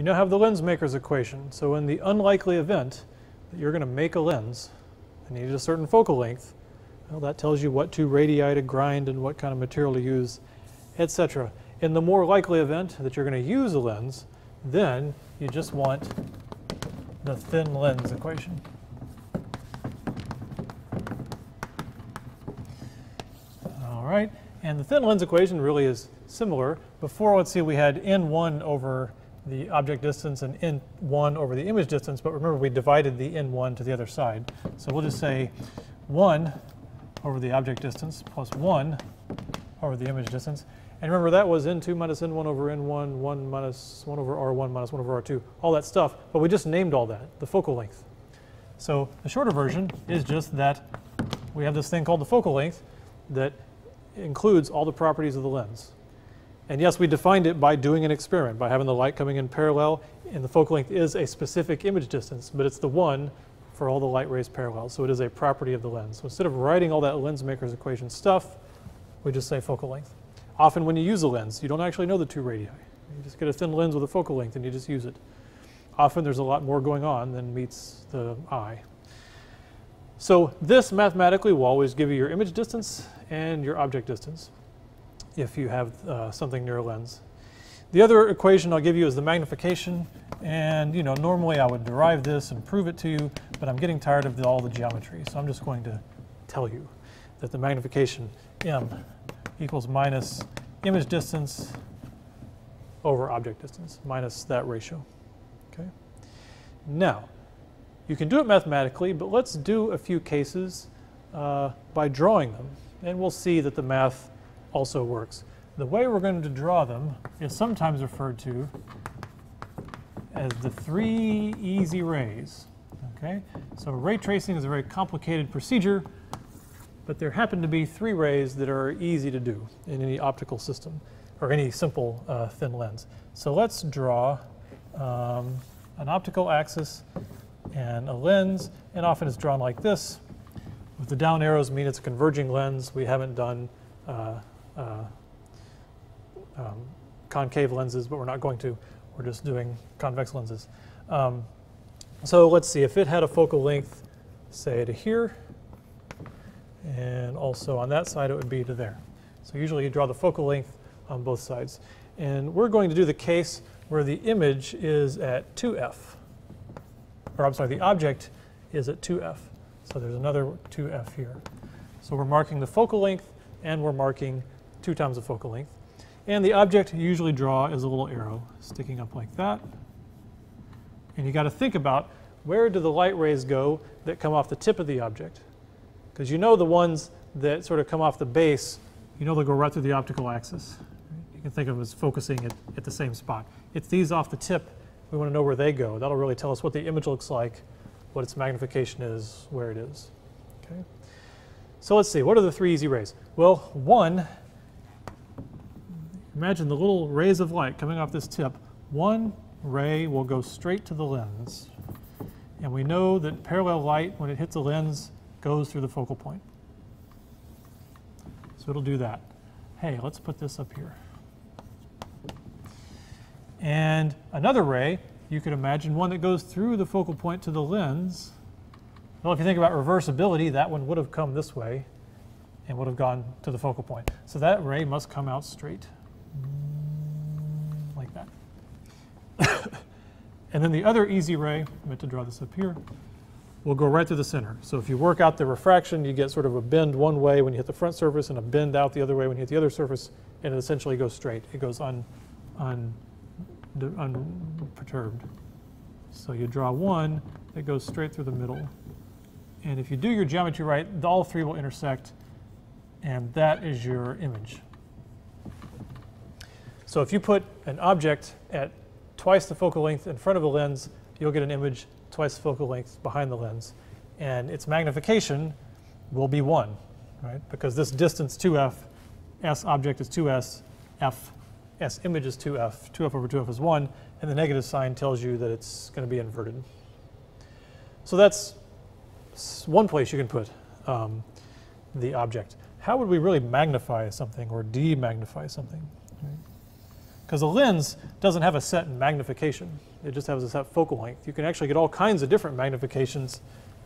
you now have the lens maker's equation. So in the unlikely event that you're going to make a lens and need a certain focal length, well, that tells you what two radii to grind and what kind of material to use, etc. In the more likely event that you're going to use a lens, then you just want the thin lens equation. All right, and the thin lens equation really is similar. Before, let's see, we had n1 over the object distance and n1 over the image distance, but remember we divided the n1 to the other side. So we'll just say 1 over the object distance plus 1 over the image distance. And remember that was n2 minus n1 over n1, 1 minus 1 over r1 minus 1 over r2, all that stuff, but we just named all that, the focal length. So the shorter version is just that we have this thing called the focal length that includes all the properties of the lens. And yes, we defined it by doing an experiment, by having the light coming in parallel, and the focal length is a specific image distance, but it's the one for all the light rays parallel, so it is a property of the lens. So instead of writing all that lens maker's equation stuff, we just say focal length. Often when you use a lens, you don't actually know the two radii. You just get a thin lens with a focal length and you just use it. Often there's a lot more going on than meets the eye. So this mathematically will always give you your image distance and your object distance if you have uh, something near a lens. The other equation I'll give you is the magnification. And you know, normally I would derive this and prove it to you, but I'm getting tired of the, all the geometry. So I'm just going to tell you that the magnification m equals minus image distance over object distance, minus that ratio. Okay. Now, you can do it mathematically, but let's do a few cases uh, by drawing them, and we'll see that the math also works. The way we're going to draw them is sometimes referred to as the three easy rays. Okay, so ray tracing is a very complicated procedure, but there happen to be three rays that are easy to do in any optical system or any simple uh, thin lens. So let's draw um, an optical axis and a lens, and often it's drawn like this. With the down arrows mean it's a converging lens. We haven't done uh, uh, um, concave lenses, but we're not going to. We're just doing convex lenses. Um, so let's see, if it had a focal length, say to here, and also on that side it would be to there. So usually you draw the focal length on both sides. And we're going to do the case where the image is at 2f, or I'm sorry, the object is at 2f. So there's another 2f here. So we're marking the focal length and we're marking two times the focal length. And the object you usually draw is a little arrow sticking up like that. And you got to think about where do the light rays go that come off the tip of the object? Because you know the ones that sort of come off the base, you know they'll go right through the optical axis. You can think of them as focusing at, at the same spot. It's these off the tip, we want to know where they go. That'll really tell us what the image looks like, what its magnification is, where it is. Okay. So let's see, what are the three easy rays? Well, one Imagine the little rays of light coming off this tip. One ray will go straight to the lens. And we know that parallel light, when it hits a lens, goes through the focal point. So it'll do that. Hey, let's put this up here. And another ray, you could imagine one that goes through the focal point to the lens. Well, if you think about reversibility, that one would have come this way and would have gone to the focal point. So that ray must come out straight. and then the other easy ray, I meant to draw this up here, will go right through the center. So if you work out the refraction, you get sort of a bend one way when you hit the front surface and a bend out the other way when you hit the other surface, and it essentially goes straight. It goes un, un, unperturbed. So you draw one that goes straight through the middle. And if you do your geometry right, all three will intersect, and that is your image. So if you put an object at twice the focal length in front of a lens, you'll get an image twice the focal length behind the lens. And its magnification will be 1, right? Because this distance 2f, s object is 2s, f, s image is 2f, 2f over 2f is 1, and the negative sign tells you that it's going to be inverted. So that's one place you can put um, the object. How would we really magnify something or demagnify something? Right? Because the lens doesn't have a set magnification. It just has a set focal length. You can actually get all kinds of different magnifications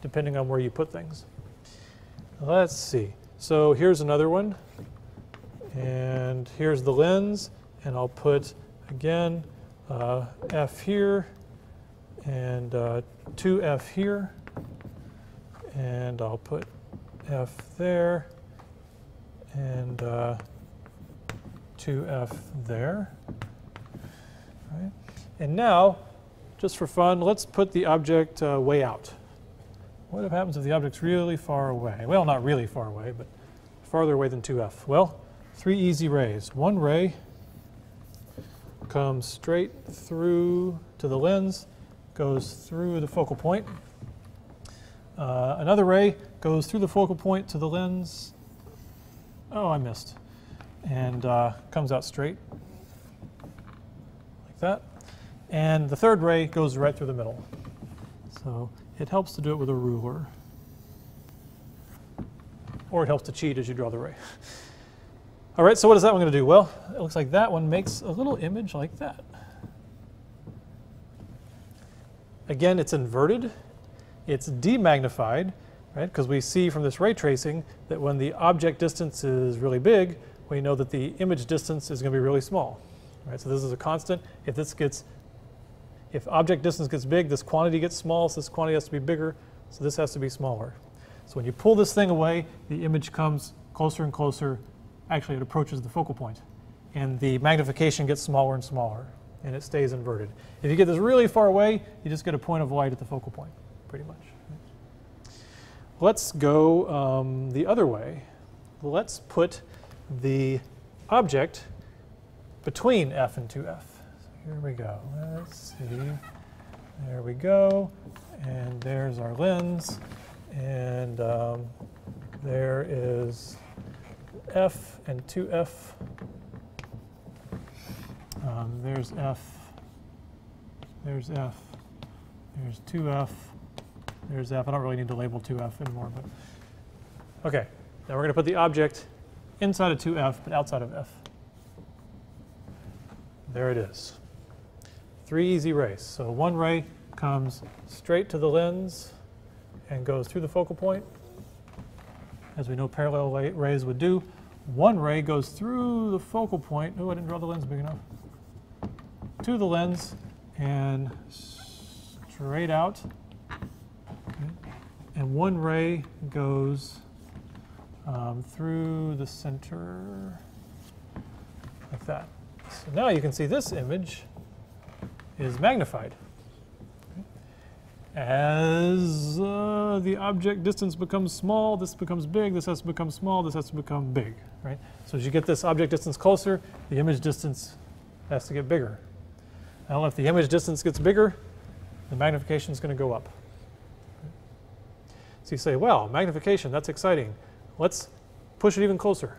depending on where you put things. Let's see. So here's another one. And here's the lens. And I'll put, again, uh, f here and uh, 2f here. And I'll put f there and uh, 2f there. Right. And now, just for fun, let's put the object uh, way out. What happens if the object's really far away? Well, not really far away, but farther away than 2f. Well, three easy rays. One ray comes straight through to the lens, goes through the focal point. Uh, another ray goes through the focal point to the lens. Oh, I missed. And uh, comes out straight, like that. And the third ray goes right through the middle. So it helps to do it with a ruler. Or it helps to cheat as you draw the ray. All right, so what is that one going to do? Well, it looks like that one makes a little image like that. Again, it's inverted. It's demagnified, right? Because we see from this ray tracing that when the object distance is really big, we know that the image distance is going to be really small. Right? So this is a constant. If this gets if object distance gets big, this quantity gets small, so this quantity has to be bigger, so this has to be smaller. So when you pull this thing away, the image comes closer and closer. Actually, it approaches the focal point, and the magnification gets smaller and smaller, and it stays inverted. If you get this really far away, you just get a point of light at the focal point, pretty much. Let's go um, the other way. Let's put the object between f and 2f. Here we go. Let's see. There we go. And there's our lens. And um, there is F and 2F. Um, there's F. There's F. There's 2F. There's F. I don't really need to label 2F anymore. but Okay. Now we're going to put the object inside of 2F, but outside of F. There it is three easy rays. So one ray comes straight to the lens and goes through the focal point, as we know parallel rays would do. One ray goes through the focal point. Oh, I didn't draw the lens big enough. To the lens and straight out. And one ray goes um, through the center like that. So now you can see this image is magnified. As uh, the object distance becomes small, this becomes big, this has to become small, this has to become big, right? So as you get this object distance closer, the image distance has to get bigger. Now if the image distance gets bigger, the magnification is going to go up. So you say, well, magnification, that's exciting. Let's push it even closer.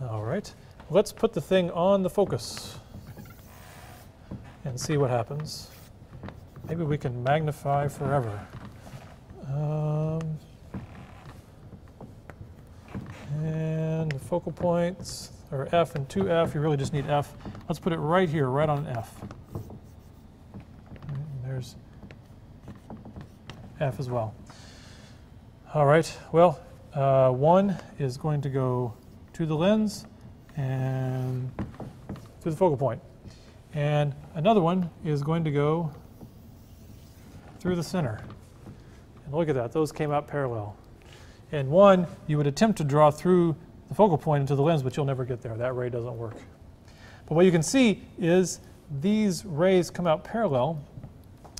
All right, let's put the thing on the focus and see what happens. Maybe we can magnify forever. Um, and the focal points are F and 2F. You really just need F. Let's put it right here, right on F. And there's F as well. All right, well, uh, one is going to go to the lens and to the focal point. And another one is going to go through the center. And look at that, those came out parallel. And one, you would attempt to draw through the focal point into the lens, but you'll never get there. That ray doesn't work. But what you can see is these rays come out parallel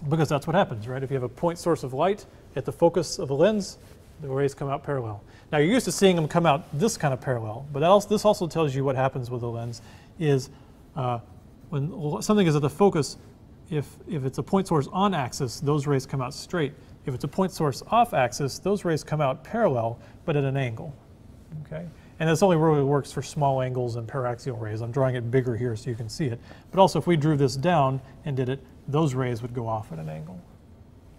because that's what happens, right? If you have a point source of light at the focus of the lens, the rays come out parallel. Now you're used to seeing them come out this kind of parallel, but also, this also tells you what happens with the lens is uh, when something is at the focus, if, if it's a point source on axis, those rays come out straight. If it's a point source off axis, those rays come out parallel, but at an angle. Okay? And this only really works for small angles and paraxial rays. I'm drawing it bigger here so you can see it. But also if we drew this down and did it, those rays would go off at an angle.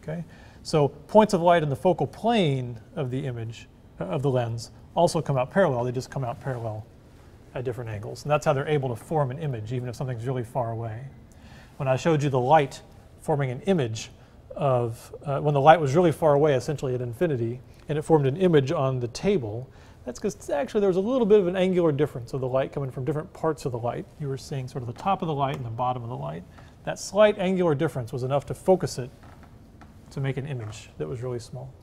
Okay? So points of light in the focal plane of the image, uh, of the lens, also come out parallel. They just come out parallel at different angles. And that's how they're able to form an image, even if something's really far away. When I showed you the light forming an image of, uh, when the light was really far away, essentially at infinity, and it formed an image on the table, that's because actually there was a little bit of an angular difference of the light coming from different parts of the light. You were seeing sort of the top of the light and the bottom of the light. That slight angular difference was enough to focus it to make an image that was really small.